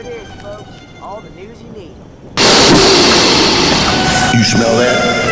It is, folks. All the news you need. You smell that?